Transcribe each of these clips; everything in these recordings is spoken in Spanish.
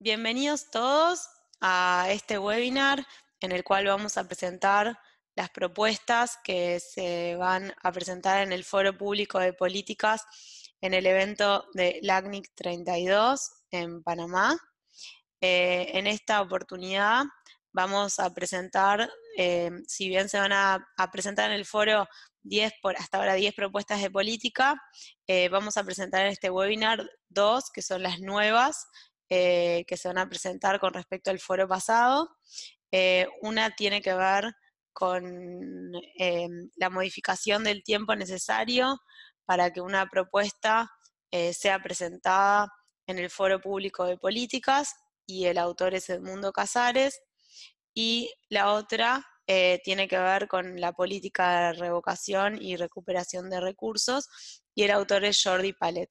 Bienvenidos todos a este webinar en el cual vamos a presentar las propuestas que se van a presentar en el Foro Público de Políticas en el evento de LACNIC 32 en Panamá. Eh, en esta oportunidad vamos a presentar, eh, si bien se van a, presentar en el foro 10 por, hasta ahora 10 propuestas de política, eh, vamos a presentar en este webinar dos, que son las nuevas, eh, que se van a presentar con respecto al foro pasado. Eh, una tiene que ver con eh, la modificación del tiempo necesario para que una propuesta sea presentada en el foro público de políticas y el autor es Edmundo Casares. Y la otra tiene que ver con la política de revocación y recuperación de recursos y el autor es Jordi Palet.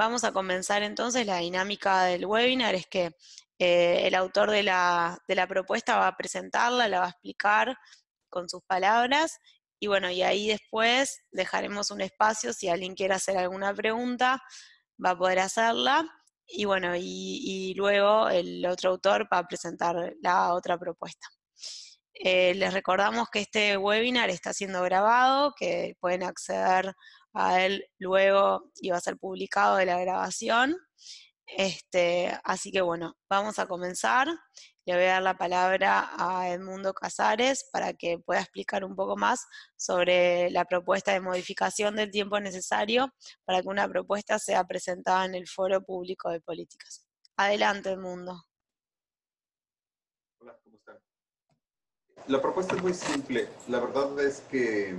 Vamos a comenzar entonces la dinámica del webinar, es que eh, el autor de la, propuesta va a presentarla, la va a explicar con sus palabras, y bueno, y ahí después dejaremos un espacio, si alguien quiere hacer alguna pregunta, va a poder hacerla, y bueno, y, luego el otro autor va a presentar la otra propuesta. Eh, les recordamos que este webinar está siendo grabado, que pueden acceder a él luego iba a ser publicado de la grabación. Este, así que bueno, vamos a comenzar. Le voy a dar la palabra a Edmundo Casares para que pueda explicar un poco más sobre la propuesta de modificación del tiempo necesario para que una propuesta sea presentada en el Foro Público de Políticas. Adelante, Edmundo. Hola, ¿cómo están? La propuesta es muy simple. La verdad es que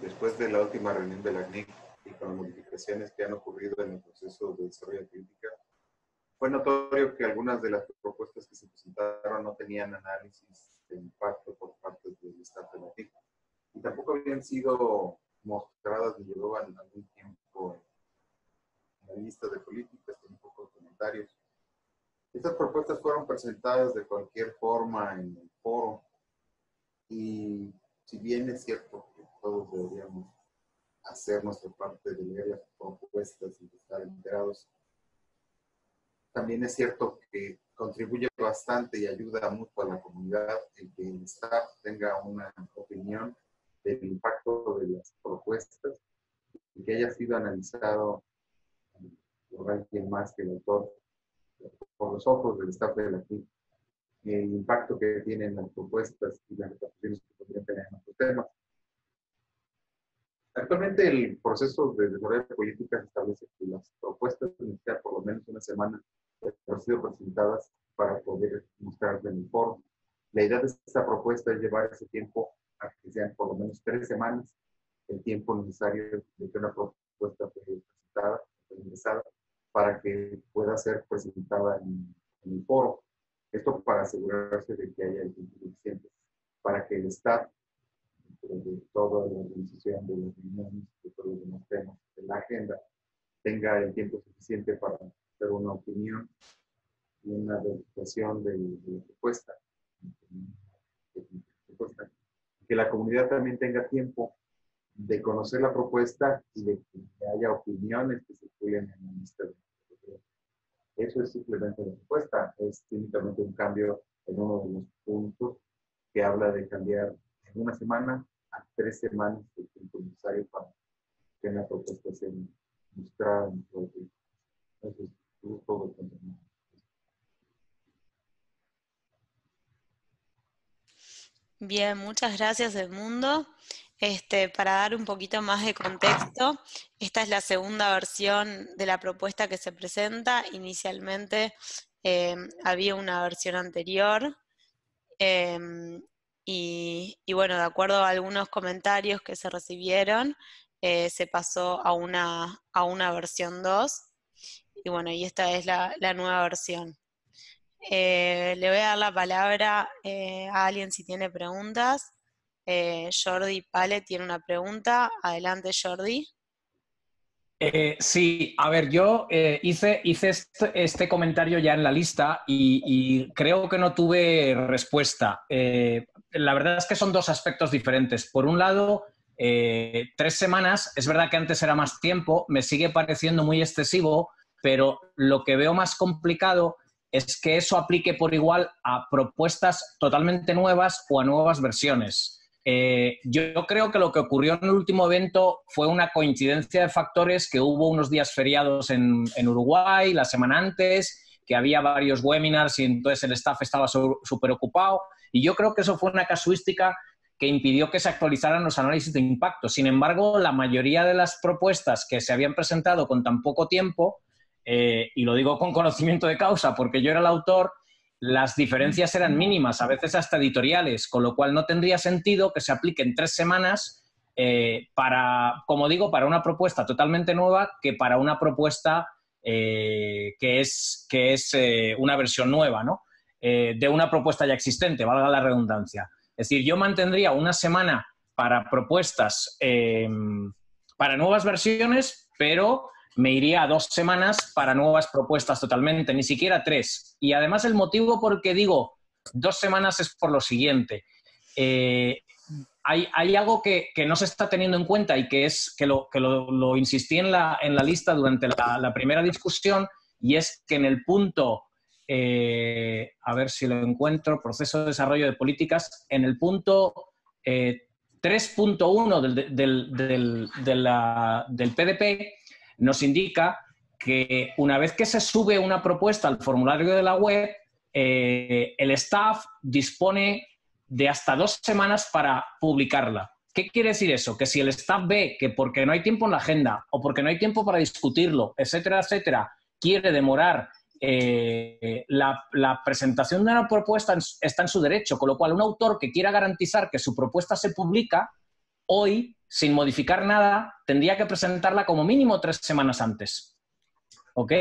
después de la última reunión de la CNIC y con las modificaciones que han ocurrido en el proceso de desarrollo de política, fue notorio que algunas de las propuestas que se presentaron no tenían análisis de impacto por parte del Estado de la CNIC y tampoco habían sido mostradas ni llevaban algún tiempo en la lista de políticas, con un poco de comentarios. Estas propuestas fueron presentadas de cualquier forma en el foro y si bien es cierto todos deberíamos hacer nuestra parte de leer las propuestas y estar enterados. También es cierto que contribuye bastante y ayuda mucho a la comunidad el que el staff tenga una opinión del impacto de las propuestas y que haya sido analizado por alguien más que el autor, por los ojos del staff de la CIP, el impacto que tienen las propuestas y las repercusiones que podrían tener en otros temas. Actualmente el proceso de desarrollo de políticas establece que las propuestas necesitan por lo menos una semana de haber sido presentadas para poder mostrarse en el foro. La idea de esta propuesta es llevar ese tiempo a que sean por lo menos tres semanas el tiempo necesario de que una propuesta sea presentada, ingresada, para que pueda ser presentada en, en, el foro. Esto para asegurarse de que haya tiempo suficiente para que el Estado de toda la organización de las reuniones, de todos los demás temas de la agenda, tenga el tiempo suficiente para hacer una opinión y una verificación de, la propuesta, Que la comunidad también tenga tiempo de conocer la propuesta y de que haya opiniones que circulen en la lista Eso es simplemente la propuesta, es únicamente un cambio en uno de los puntos que habla de cambiar en una semana tres semanas de tiempo para que la propuesta sea mostrada en Entonces, todo Bien, muchas gracias Edmundo. Este, para dar un poquito más de contexto, esta es la segunda versión de la propuesta que se presenta. Inicialmente eh, había una versión anterior eh, y, bueno, de acuerdo a algunos comentarios que se recibieron, eh, se pasó a una, a una versión 2. Y bueno, y esta es la, nueva versión. Eh, le voy a dar la palabra eh, a alguien si tiene preguntas. Jordi Pale tiene una pregunta. Adelante, Jordi. Sí, a ver, yo hice, hice este, este, comentario ya en la lista y, creo que no tuve respuesta. Eh, la verdad es que son dos aspectos diferentes. Por un lado, tres semanas, es verdad que antes era más tiempo, me sigue pareciendo muy excesivo, pero lo que veo más complicado es que eso aplique por igual a propuestas totalmente nuevas o a nuevas versiones. Eh, yo creo que lo que ocurrió en el último evento fue una coincidencia de factores, que hubo unos días feriados en, Uruguay la semana antes, que había varios webinars y entonces el staff estaba súper ocupado. Y yo creo que eso fue una casuística que impidió que se actualizaran los análisis de impacto. Sin embargo, la mayoría de las propuestas que se habían presentado con tan poco tiempo, eh, y lo digo con conocimiento de causa porque yo era el autor, las diferencias eran mínimas, a veces hasta editoriales, con lo cual no tendría sentido que se apliquen tres semanas eh, para, como digo, para una propuesta totalmente nueva que para una propuesta eh, que es, que es una versión nueva, ¿no? De una propuesta ya existente, valga la redundancia. Es decir, yo mantendría una semana para propuestas, para nuevas versiones, pero me iría a dos semanas para nuevas propuestas totalmente, ni siquiera tres. Y además el motivo por que digo dos semanas es por lo siguiente. Eh, hay, algo que, no se está teniendo en cuenta y que es que lo, que lo, insistí en la, en la, lista durante la, primera discusión y es que en el punto, eh, a ver si lo encuentro, proceso de desarrollo de políticas, en el punto 3.1 eh, del, del PDP nos indica que una vez que se sube una propuesta al formulario de la web, eh, el staff dispone de hasta dos semanas para publicarla. ¿Qué quiere decir eso? Que si el staff ve que porque no hay tiempo en la agenda o porque no hay tiempo para discutirlo, etcétera, etcétera, quiere demorar eh, la, presentación de una propuesta está en su derecho, con lo cual un autor que quiera garantizar que su propuesta se publica, hoy sin modificar nada, tendría que presentarla como mínimo tres semanas antes. ¿Ok?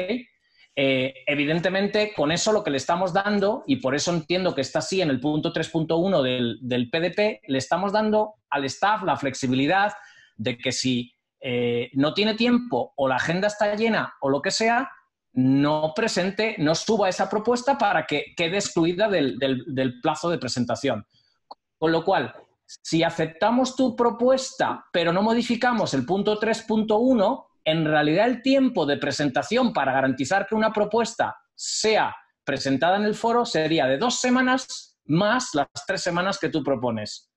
Eh, evidentemente, con eso lo que le estamos dando, y por eso entiendo que está así en el punto 3.1 del, del, PDP, le estamos dando al staff la flexibilidad de que si eh, no tiene tiempo o la agenda está llena o lo que sea, no presente, no suba esa propuesta para que quede excluida del, del plazo de presentación. Con lo cual, si aceptamos tu propuesta, pero no modificamos el punto 3.1, en realidad el tiempo de presentación para garantizar que una propuesta sea presentada en el foro sería de dos semanas más las tres semanas que tú propones.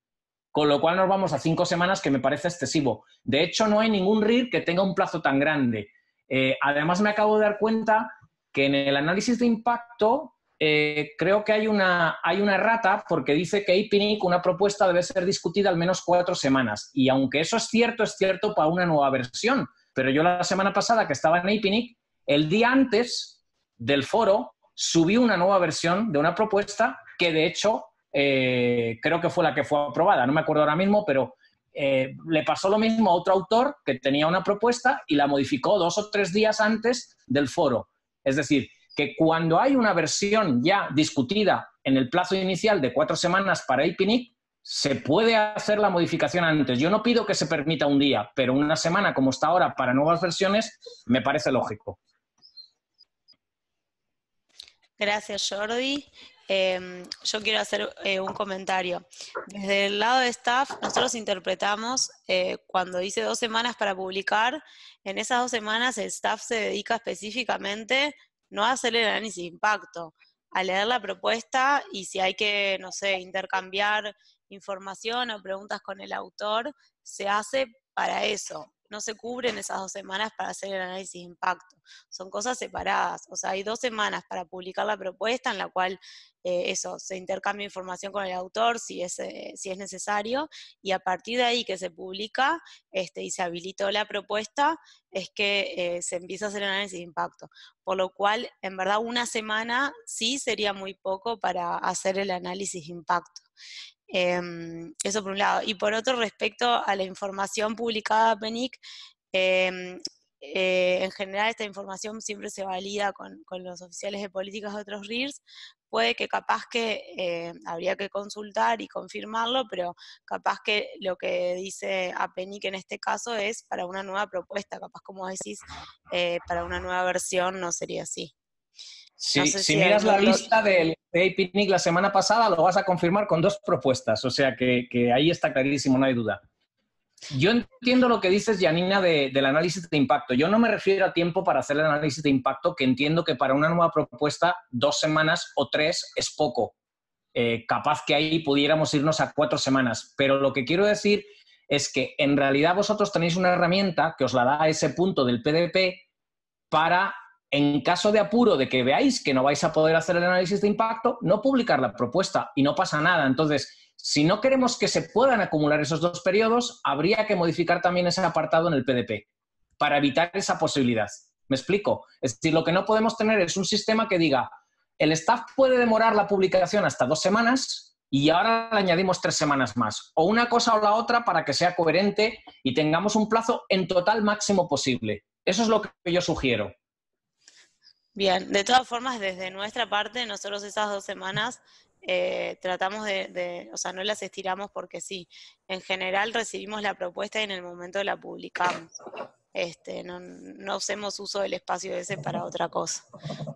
Con lo cual nos vamos a cinco semanas, que me parece excesivo. De hecho, no hay ningún RIR que tenga un plazo tan grande. Eh, además, me acabo de dar cuenta que en el análisis de impacto eh, creo que hay una, hay una errata porque dice que IPNIC, una propuesta, debe ser discutida al menos cuatro semanas. Y aunque eso es cierto, es cierto para una nueva versión. Pero yo la semana pasada que estaba en IPNIC, el día antes del foro, subí una nueva versión de una propuesta que de hecho eh, creo que fue la que fue aprobada. No me acuerdo ahora mismo, pero eh, le pasó lo mismo a otro autor que tenía una propuesta y la modificó dos o tres días antes del foro. Es decir, que cuando hay una versión ya discutida en el plazo inicial de cuatro semanas para IPNIC, se puede hacer la modificación antes. Yo no pido que se permita un día, pero una semana como está ahora para nuevas versiones me parece lógico. Gracias, Jordi. Em, yo quiero hacer eh, un comentario. Desde el lado de staff, nosotros interpretamos, eh, cuando dice dos semanas para publicar, en esas dos semanas el staff se dedica específicamente no hacer el análisis de impacto, a leer la propuesta y si hay que, no sé, intercambiar información o preguntas con el autor, se hace para eso no se cubren esas dos semanas para hacer el análisis de impacto. Son cosas separadas. O sea, hay dos semanas para publicar la propuesta en la cual eh, eso, se intercambia información con el autor si es, eh, si es necesario, y a partir de ahí que se publica este, y se habilitó la propuesta, es que eh, se empieza a hacer el análisis de impacto. Por lo cual, en verdad, una semana sí sería muy poco para hacer el análisis de impacto. Em, eso por un lado. Y por otro, respecto a la información publicada a PENIC, em, eh, en general esta información siempre se valida con, los oficiales de políticas de otros RIRS. Puede que capaz que eh, habría que consultar y confirmarlo, pero capaz que lo que dice APENIC en este caso es para una nueva propuesta, capaz como decís, eh, para una nueva versión no sería así si, miras la lista del de Picnic la semana pasada, lo vas a confirmar con dos propuestas. O sea que, ahí está clarísimo, no hay duda. Yo entiendo lo que dices, Janina, del análisis de impacto. Yo no me refiero a tiempo para hacer el análisis de impacto, que entiendo que para una nueva propuesta dos semanas o tres es poco. Eh, capaz que ahí pudiéramos irnos a cuatro semanas. Pero lo que quiero decir es que en realidad vosotros tenéis una herramienta que os la da a ese punto del PDP para, en caso de apuro de que veáis que no vais a poder hacer el análisis de impacto, no publicar la propuesta y no pasa nada. Entonces, si no queremos que se puedan acumular esos dos periodos, habría que modificar también ese apartado en el PDP para evitar esa posibilidad. ¿Me explico? Es decir, lo que no podemos tener es un sistema que diga, el staff puede demorar la publicación hasta dos semanas y ahora le añadimos tres semanas más. O una cosa o la otra para que sea coherente y tengamos un plazo en total máximo posible. Eso es lo que yo sugiero. Bien, de todas formas, desde nuestra parte, nosotros esas dos semanas eh, tratamos de, o sea, no las estiramos porque sí. En general recibimos la propuesta y en el momento la publicamos. Este, no, no hacemos uso del espacio ese para otra cosa.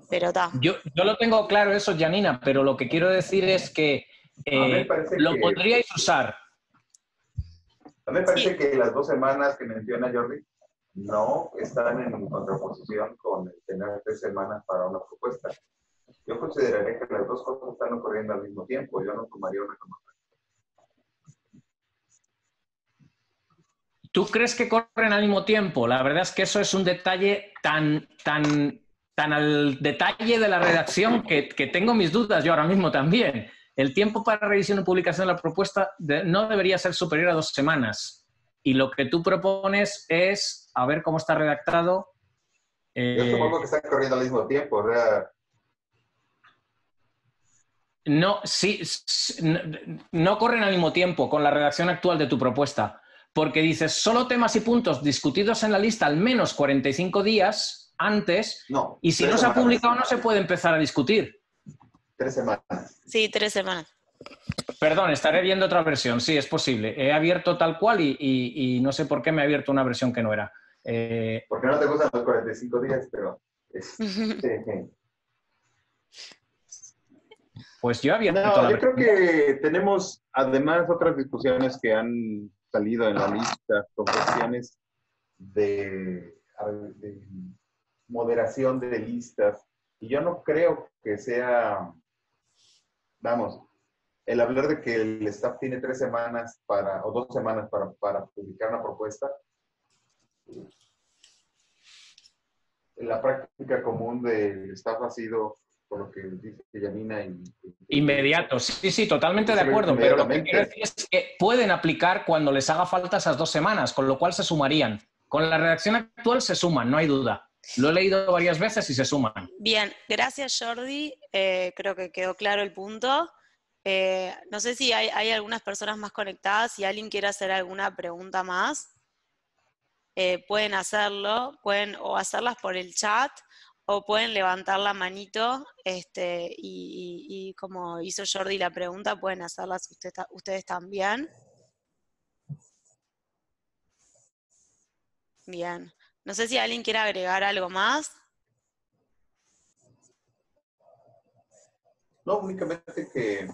Pero está. Yo, yo lo tengo claro eso, Janina, pero lo que quiero decir es que eh, lo podríais usar. A mí me parece que las dos semanas que menciona Jordi no están en contraposición con el tener tres semanas para una propuesta. Yo consideraría que las dos cosas están ocurriendo al mismo tiempo. Yo no tomaría una como ¿Tú crees que corren al mismo tiempo? La verdad es que eso es un detalle tan, tan, tan al detalle de la redacción que, tengo mis dudas yo ahora mismo también. El tiempo para revisión y publicación de la propuesta no debería ser superior a dos semanas. Y lo que tú propones es, a ver cómo está redactado. Yo supongo que están corriendo al mismo tiempo. ¿verdad? No, sí, no, corren al mismo tiempo con la redacción actual de tu propuesta, porque dices solo temas y puntos discutidos en la lista al menos 45 días antes, no, y si no se ha publicado no se puede empezar a discutir. Tres semanas. Sí, tres semanas. Perdón, estaré viendo otra versión, sí, es posible. He abierto tal cual y, no sé por qué me he abierto una versión que no era. Eh... Porque no te gustan los 45 días, pero... Pues yo había... No, yo creo que tenemos además otras discusiones que han salido en la lista con cuestiones de, moderación de listas. Y yo no creo que sea, vamos, el hablar de que el staff tiene tres semanas para, o dos semanas para, para publicar una propuesta, la práctica común del staff ha sido por lo que dice Yanina. Y, Inmediato, sí, sí, totalmente de acuerdo, pero lo que quiero decir es que pueden aplicar cuando les haga falta esas dos semanas, con lo cual se sumarían. Con la redacción actual se suman, no hay duda. Lo he leído varias veces y se suman. Bien, gracias Jordi, eh, creo que quedó claro el punto. Eh, no sé si hay, algunas personas más conectadas, si alguien quiere hacer alguna pregunta más, eh, pueden hacerlo, pueden o hacerlas por el chat o pueden levantar la manito este, y, como hizo Jordi la pregunta, pueden hacerlas ustedes también. Bien. No sé si alguien quiere agregar algo más. No, únicamente que,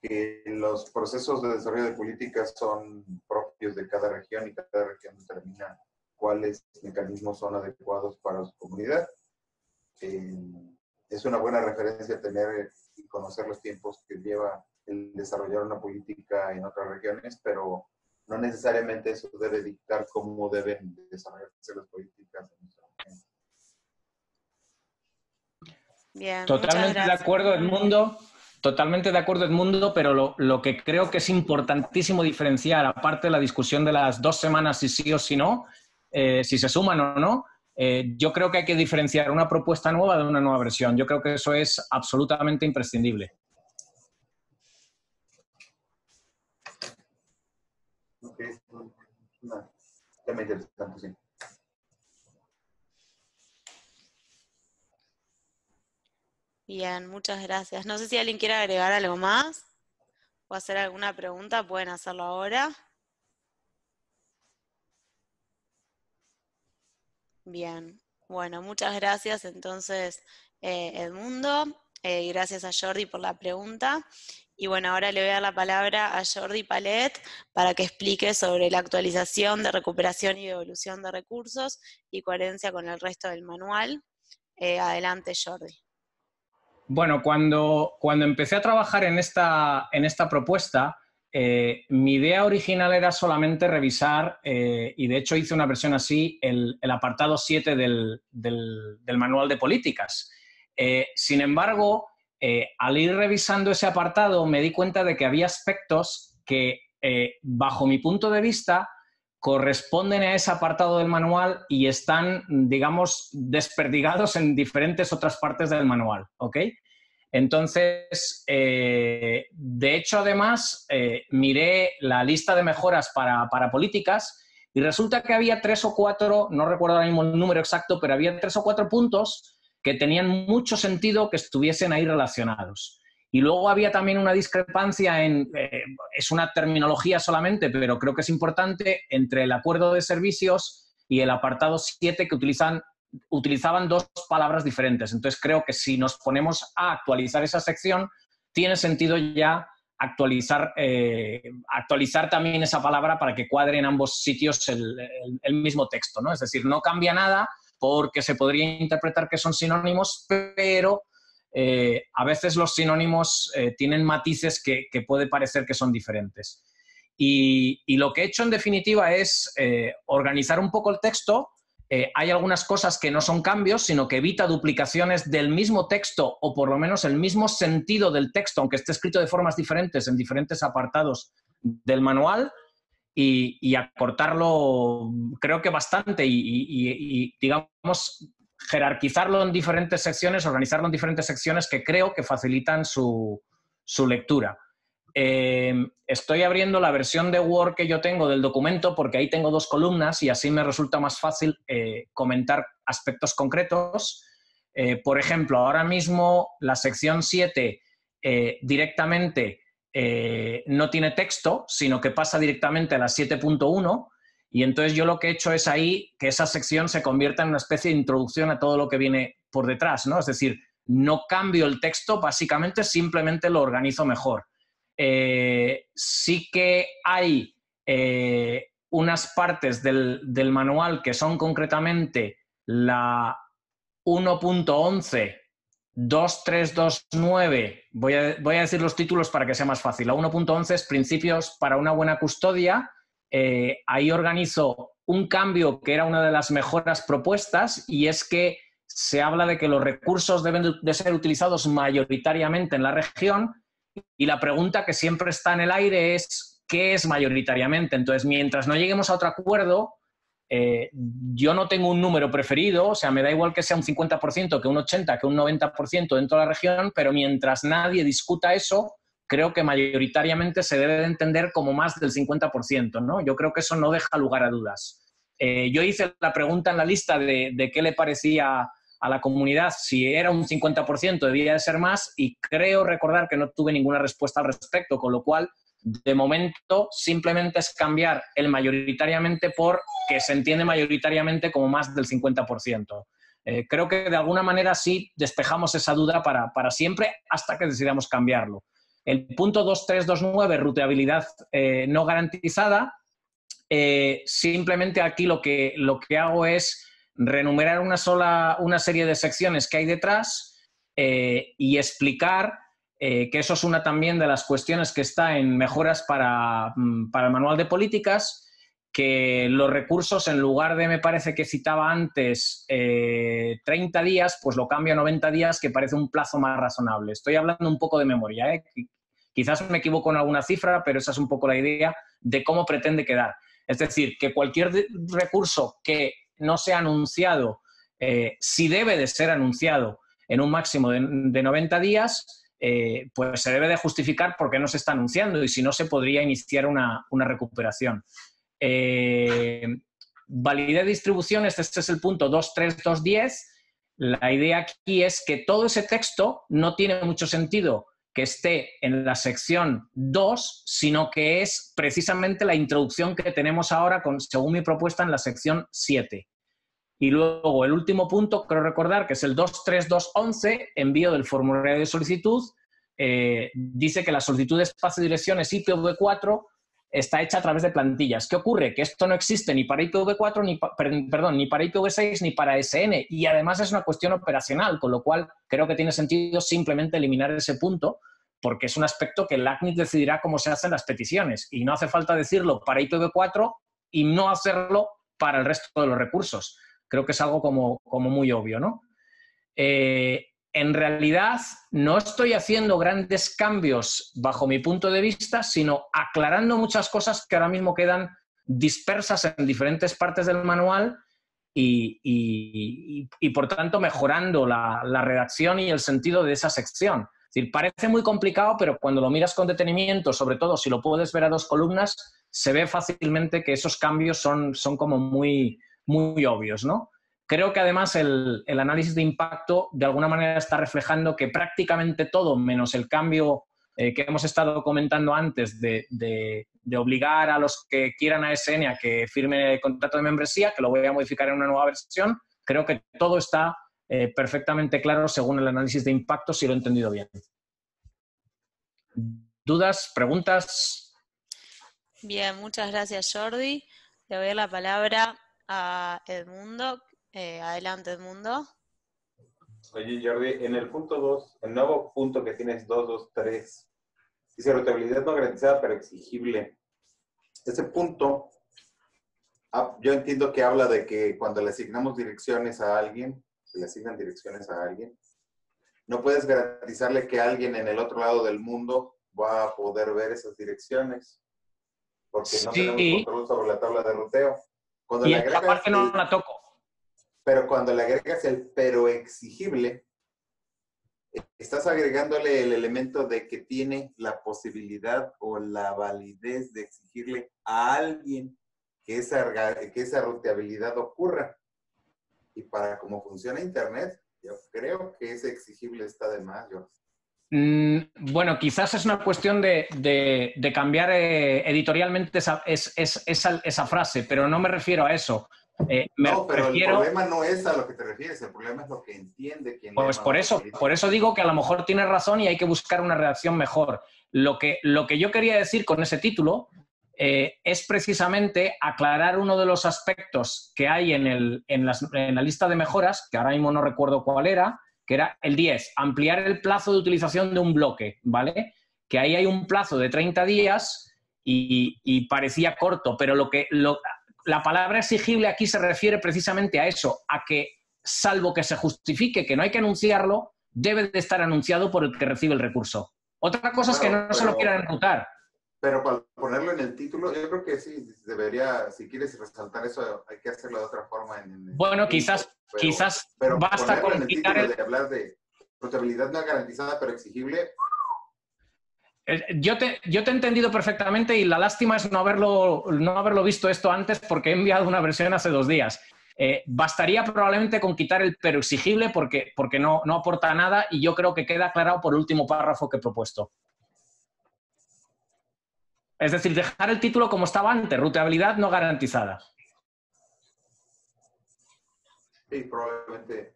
que los procesos de desarrollo de políticas son propios de cada región y cada región determina cuáles mecanismos son adecuados para su comunidad eh, es una buena referencia tener y conocer los tiempos que lleva el desarrollar una política en otras regiones, pero no necesariamente eso debe dictar cómo deben desarrollarse las políticas en nuestra región. Bien, Totalmente de acuerdo, Edmundo. Totalmente de acuerdo, Edmundo, pero lo, que creo que es importantísimo diferenciar, aparte de la discusión de las dos semanas, si sí o si no, eh, si se suman o no, eh, yo creo que hay que diferenciar una propuesta nueva de una nueva versión. Yo creo que eso es absolutamente imprescindible. Bien, muchas gracias. No sé si alguien quiere agregar algo más o hacer alguna pregunta, pueden hacerlo ahora. Bien, bueno, muchas gracias entonces eh, Edmundo, eh, y gracias a Jordi por la pregunta. Y bueno, ahora le voy a dar la palabra a Jordi Palet para que explique sobre la actualización de recuperación y evolución de recursos y coherencia con el resto del manual. Eh, adelante, Jordi. Bueno, cuando, cuando empecé a trabajar en esta, en esta propuesta, eh, mi idea original era solamente revisar, eh, y de hecho hice una versión así, el, apartado 7 del, manual de políticas. sin embargo, eh, al ir revisando ese apartado me di cuenta de que había aspectos que, eh, bajo mi punto de vista, corresponden a ese apartado del manual y están, digamos, desperdigados en diferentes otras partes del manual, ¿ok? Entonces, eh, de hecho, además, miré la lista de mejoras para, para, políticas y resulta que había tres o cuatro, no recuerdo ahora mismo el número exacto, pero había tres o cuatro puntos que tenían mucho sentido que estuviesen ahí relacionados. Y luego había también una discrepancia en, eh, es una terminología solamente, pero creo que es importante, entre el acuerdo de servicios y el apartado 7 que utilizan, utilizaban dos palabras diferentes. Entonces creo que si nos ponemos a actualizar esa sección, tiene sentido ya actualizar, eh, actualizar también esa palabra para que cuadre en ambos sitios el, el mismo texto. ¿no? Es decir, no cambia nada, porque se podría interpretar que son sinónimos, pero eh, a veces los sinónimos eh, tienen matices que, puede parecer que son diferentes. Y, lo que he hecho en definitiva es eh, organizar un poco el texto. hay algunas cosas que no son cambios, sino que evita duplicaciones del mismo texto o por lo menos el mismo sentido del texto, aunque esté escrito de formas diferentes en diferentes apartados del manual y, acortarlo, creo que bastante, y, digamos, jerarquizarlo en diferentes secciones, organizarlo en diferentes secciones que creo que facilitan su, lectura. Eh, estoy abriendo la versión de Word que yo tengo del documento porque ahí tengo dos columnas y así me resulta más fácil eh, comentar aspectos concretos. Eh, por ejemplo, ahora mismo la sección 7 directamente no tiene texto, sino que pasa directamente a la 7.1 y entonces yo lo que he hecho es ahí que esa sección se convierta en una especie de introducción a todo lo que viene por detrás, ¿no? Es decir, no cambio el texto, básicamente simplemente lo organizo mejor. Eh, sí que hay eh, unas partes del, del manual que son concretamente la 1.11 2329, voy a, voy a decir los títulos para que sea más fácil. La 1.11 es Principios para una buena custodia. Eh, ahí organizo un cambio que era una de las mejoras propuestas y es que se habla de que los recursos deben de ser utilizados mayoritariamente en la región y la pregunta que siempre está en el aire es ¿qué es mayoritariamente? Entonces, mientras no lleguemos a otro acuerdo, eh, yo no tengo un número preferido, o sea, me da igual que sea un 50%, que un 80%, que un 90% dentro de la región, pero mientras nadie discuta eso, creo que mayoritariamente se debe de entender como más del 50%, ¿no? Yo creo que eso no deja lugar a dudas. Eh, yo hice la pregunta en la lista de, de qué le parecía a la comunidad si era un 50%, debía de ser más, y creo recordar que no tuve ninguna respuesta al respecto, con lo cual de momento simplemente es cambiar el mayoritariamente por que se entiende mayoritariamente como más del 50%. Eh, creo que de alguna manera sí despejamos esa duda para, siempre hasta que decidamos cambiarlo. El punto 2329, ruteabilidad eh, no garantizada, eh, simplemente aquí lo que, lo que hago es renumerar una sola, una serie de secciones que hay detrás y explicar eh, que eso es una también de las cuestiones que está en mejoras para, mm, para, el manual de políticas, que los recursos, en lugar de, me parece que citaba antes, 30 eh, días, pues lo cambio a 90 días, que parece un plazo más razonable. Estoy hablando un poco de memoria, ¿eh? quizás me equivoco en alguna cifra, pero esa es un poco la idea de cómo pretende quedar. Es decir, que cualquier recurso que no sea anunciado, si debe de ser anunciado en un máximo de, de 90 días, eh, pues se debe de justificar por qué no se está anunciando y si no se podría iniciar una, recuperación. Eh, validez de distribuciones, este es el punto 23210. La idea aquí es que todo ese texto no tiene mucho sentido que esté en la sección 2, sino que es precisamente la introducción que tenemos ahora, con, según mi propuesta, en la sección 7. Y luego el último punto, creo recordar que es el 23211, envío del formulario de solicitud. eh, dice que la solicitud de espacio direcciones IPv4 está hecha a través de plantillas. ¿Qué ocurre? Que esto no existe ni para IPv4, ni, perdón, ni para IPv6, ni para SN. Y además es una cuestión operacional, con lo cual creo que tiene sentido simplemente eliminar ese punto, porque es un aspecto que el decidirá cómo se hacen las peticiones. Y no hace falta decirlo para IPv4 y no hacerlo para el resto de los recursos. Creo que es algo como, como muy obvio, ¿no? Eh, en realidad no estoy haciendo grandes cambios bajo mi punto de vista, sino aclarando muchas cosas que ahora mismo quedan dispersas en diferentes partes del manual y, por tanto mejorando la, redacción y el sentido de esa sección. Es decir, parece muy complicado, pero cuando lo miras con detenimiento, sobre todo si lo puedes ver a dos columnas, se ve fácilmente que esos cambios son, son como muy, muy obvios, ¿no? Creo que además el, análisis de impacto de alguna manera está reflejando que prácticamente todo, menos el cambio eh, que hemos estado comentando antes de, obligar a los que quieran a SN a que firme el contrato de membresía, que lo voy a modificar en una nueva versión, creo que todo está eh, perfectamente claro según el análisis de impacto, si lo he entendido bien. ¿Dudas? ¿Preguntas? Bien, muchas gracias Jordi. Le voy dar la palabra a Edmundo, eh, adelante, Edmundo. Oye, Jordi, en el punto 2, el nuevo punto que tienes 2, 2, 3, dice rotabilidad no garantizada pero exigible. Ese punto, ah, yo entiendo que habla de que cuando le asignamos direcciones a alguien, se le asignan direcciones a alguien, no puedes garantizarle que alguien en el otro lado del mundo va a poder ver esas direcciones, porque no tenemos control sobre la tabla de ruteo. Cuando y esta parte no la toco. Pero cuando le agregas el pero exigible, estás agregándole el elemento de que tiene la posibilidad o la validez de exigirle a alguien que esa, que esa ruteabilidad ocurra. Y para cómo funciona Internet, yo creo que ese exigible está de más, mm, bueno, quizás es una cuestión de, cambiar eh, editorialmente esa, esa, frase, pero no me refiero a eso. Eh, no, pero el problema no es a lo que te refieres, el problema es lo que entiende quien Pues por eso, por eso digo que a lo mejor tienes razón y hay que buscar una redacción mejor. Lo que, lo que yo quería decir con ese título eh, es precisamente aclarar uno de los aspectos que hay en, el, en, en la lista de mejoras, que ahora mismo no recuerdo cuál era, que era el 10, ampliar el plazo de utilización de un bloque, ¿vale? Que ahí hay un plazo de 30 días y, y parecía corto, pero lo que, lo, la palabra exigible aquí se refiere precisamente a eso, a que salvo que se justifique que no hay que anunciarlo, debe de estar anunciado por el que recibe el recurso. Otra cosa es que no, se lo quieran anotar. Pero para ponerlo en el título, yo creo que sí, debería, si quieres resaltar eso, hay que hacerlo de otra forma. bueno, quizás, quizás basta con quitar el... de hablar de portabilidad no garantizada pero exigible, yo te, yo te he entendido perfectamente y la lástima es no haberlo, no haberlo visto esto antes porque he enviado una versión hace dos días. Eh, bastaría probablemente con quitar el pero exigible porque, porque no, no aporta nada y yo creo que queda aclarado por el último párrafo que he propuesto. Es decir, dejar el título como estaba antes, ruteabilidad no garantizada. Sí, probablemente.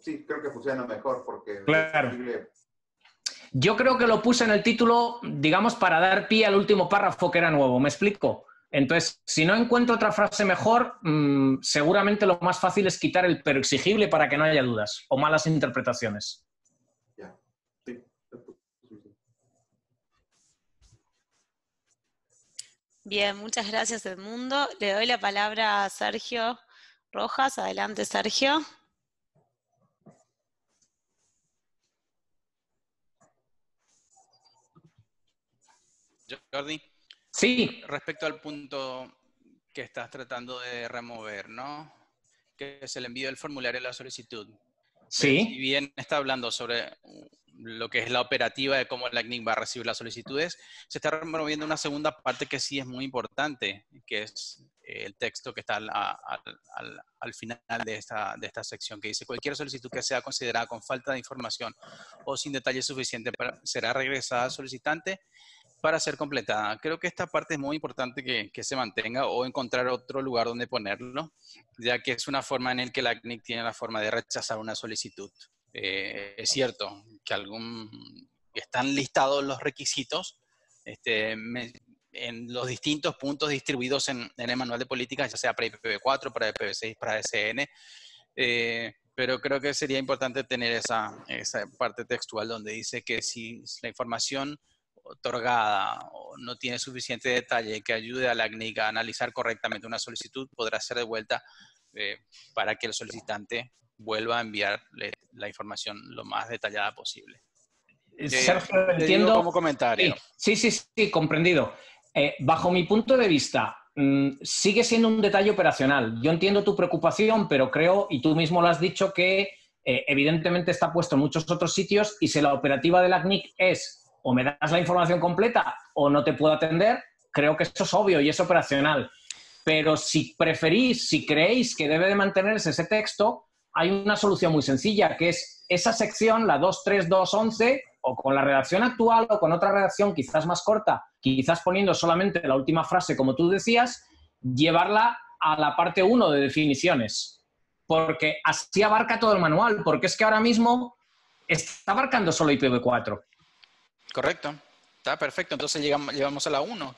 Sí, creo que funciona mejor porque claro. Yo creo que lo puse en el título, digamos, para dar pie al último párrafo que era nuevo. ¿Me explico? Entonces, si no encuentro otra frase mejor, mm, seguramente lo más fácil es quitar el pero exigible para que no haya dudas o malas interpretaciones. Bien, muchas gracias Edmundo. Le doy la palabra a Sergio Rojas. Adelante, Sergio. Jordi. Sí. Respecto al punto que estás tratando de remover, ¿no? Que es el envío del formulario de la solicitud. Sí. Si bien está hablando sobre lo que es la operativa de cómo la CNIC va a recibir las solicitudes, se está removiendo una segunda parte que sí es muy importante, que es el texto que está al, final de esta, de esta sección, que dice cualquier solicitud que sea considerada con falta de información o sin detalle suficiente será regresada al solicitante para ser completada. Creo que esta parte es muy importante que, que, se mantenga o encontrar otro lugar donde ponerlo, ya que es una forma en la que la CNIC tiene la forma de rechazar una solicitud. Eh, es cierto que están listados los requisitos este, en los distintos puntos distribuidos en, el manual de políticas, ya sea para IPv4, para IPv6, para SN. Eh, pero creo que sería importante tener esa, esa parte textual donde dice que si la información otorgada o no tiene suficiente detalle que ayude a la CNIC a analizar correctamente una solicitud, podrá ser devuelta eh, para que el solicitante vuelva a enviar la información lo más detallada posible. Eh, Sergio, entiendo. Como comentario. Sí, sí, sí, comprendido. Eh, bajo mi punto de vista, mm, sigue siendo un detalle operacional. Yo entiendo tu preocupación, pero creo, y tú mismo lo has dicho, que evidentemente está puesto en muchos otros sitios y si la operativa de la CNIC es o me das la información completa o no te puedo atender, creo que eso es obvio y es operacional. Pero si preferís, si creéis que debe de mantenerse ese texto, hay una solución muy sencilla, que es esa sección, la 23211, o con la redacción actual o con otra redacción quizás más corta, quizás poniendo solamente la última frase, como tú decías, llevarla a la parte 1 de definiciones. Porque así abarca todo el manual, porque es que ahora mismo está abarcando solo IPv4. Correcto. Está perfecto. Entonces llegamos, llevamos a la 1.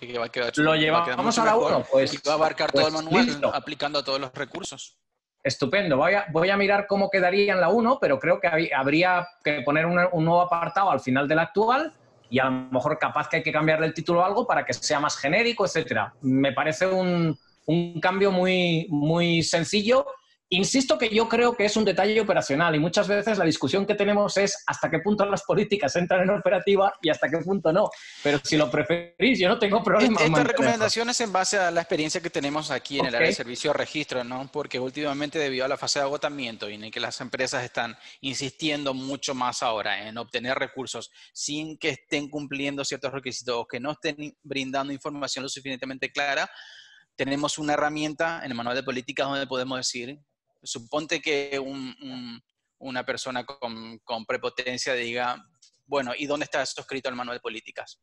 Lo llevamos a, la 1. Pues, va a abarcar todo el pues manual aplicando a todos los recursos. Estupendo. Voy a, voy a mirar cómo quedaría en la 1, pero creo que habría que poner un, nuevo apartado al final del actual y a lo mejor capaz que hay que cambiarle el título o algo para que sea más genérico, etcétera. Me parece un, un cambio muy, muy sencillo Insisto que yo creo que es un detalle operacional y muchas veces la discusión que tenemos es hasta qué punto las políticas entran en operativa y hasta qué punto no. Pero si lo preferís, yo no tengo problema. Esta recomendación es en base a la experiencia que tenemos aquí en el área de servicio de registro, ¿no? Porque últimamente debido a la fase de agotamiento y en que las empresas están insistiendo mucho más ahora en obtener recursos sin que estén cumpliendo ciertos requisitos o que no estén brindando información lo suficientemente clara, tenemos una herramienta en el manual de políticas donde podemos decir suponte que una persona con, prepotencia diga, bueno, ¿y dónde está esto escrito en el manual de políticas?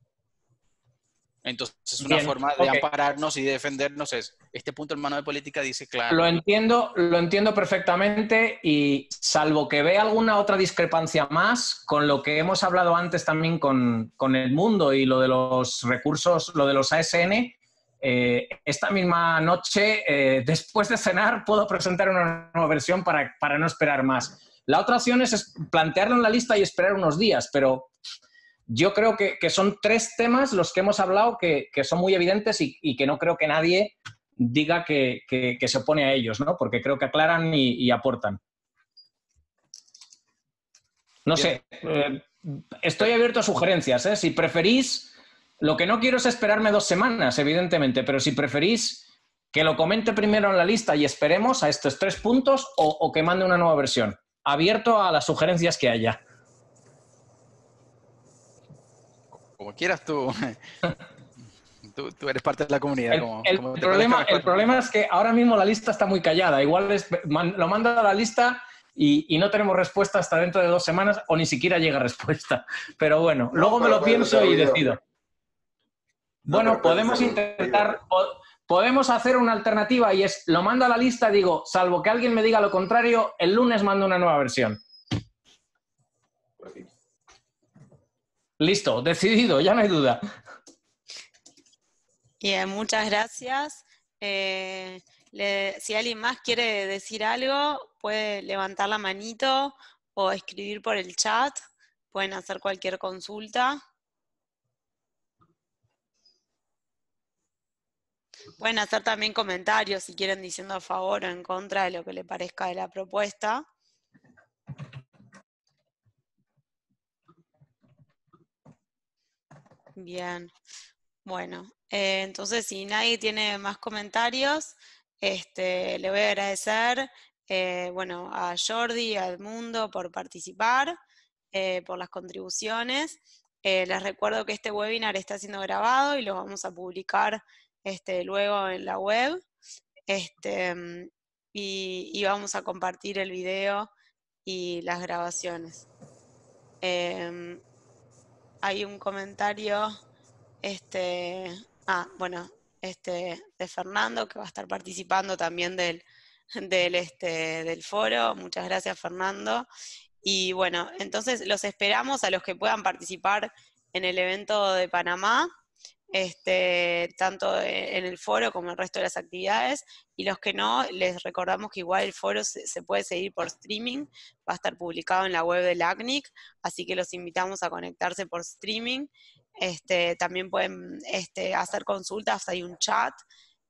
Entonces, una forma de ampararnos y de defendernos es, este punto del manual de política dice claro. Lo entiendo, lo entiendo perfectamente y salvo que vea alguna otra discrepancia más con lo que hemos hablado antes también con, con el mundo y lo de los recursos, lo de los ASN, eh, esta misma noche, eh, después de cenar, puedo presentar una nueva versión para, no esperar más. La otra opción es plantearlo en la lista y esperar unos días, pero yo creo que, son tres temas los que hemos hablado que, son muy evidentes y, que no creo que nadie diga que, se opone a ellos, ¿no? porque creo que aclaran y, aportan. No sé, eh, estoy abierto a sugerencias. Si preferís lo que no quiero es esperarme dos semanas, evidentemente, pero si preferís que lo comente primero en la lista y esperemos a estos tres puntos o, que mande una nueva versión. Abierto a las sugerencias que haya. Como quieras tú. tú, eres parte de la comunidad. El, problema, el problema es que ahora mismo la lista está muy callada. Igual lo mando a la lista y, no tenemos respuesta hasta dentro de dos semanas o ni siquiera llega respuesta. Pero bueno, luego me lo pienso y decido. Bueno, podemos intentar, podemos hacer una alternativa y es, lo mando a la lista, digo, salvo que alguien me diga lo contrario, el lunes mando una nueva versión. Listo, decidido, ya no hay duda. Bien, muchas gracias. Eh, si alguien más quiere decir algo, puede levantar la manito o escribir por el chat. Pueden hacer cualquier consulta. Pueden hacer también comentarios si quieren diciendo a favor o en contra de lo que le parezca de la propuesta. Bien, bueno, eh, entonces si nadie tiene más comentarios, este, le voy a agradecer eh, bueno, a Jordi y a Edmundo por participar, eh, por las contribuciones. les recuerdo que este webinar está siendo grabado y lo vamos a publicar este, luego en la web. Este, mm, y, vamos a compartir el video y las grabaciones. Em, hay un comentario, este, ah, bueno, este, de Fernando, que va a estar participando también del, este, del foro. Muchas gracias, Fernando. Y bueno, entonces los esperamos a los que puedan participar en el evento de Panamá, este, tanto en el foro como en el resto de las actividades. Y los que no, les recordamos que igual el foro se, puede seguir por streaming, va a estar publicado en la web del ACNIC, así que los invitamos a conectarse por streaming. Este, también pueden este, hacer consultas, hay un chat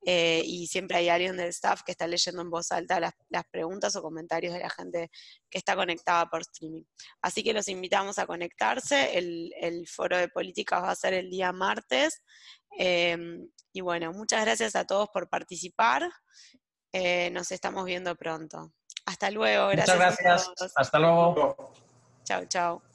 eh, y siempre hay alguien del staff que está leyendo en voz alta las, preguntas o comentarios de la gente que está conectada por streaming. Así que los invitamos a conectarse, el, foro de políticas va a ser el día martes. Em, y bueno, muchas gracias a todos por participar. Eh, nos estamos viendo pronto. Hasta luego. Gracias. Muchas gracias. Hasta luego. Chao, chao.